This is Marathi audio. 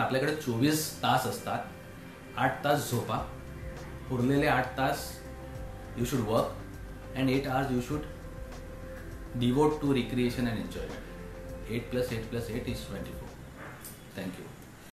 आपल्याकडे चोवीस तास असतात. आठ तास झोपा. उरलेले आठ तास you should work and eight hours you should devote to recreation and enjoyment eight plus eight plus eight is twenty four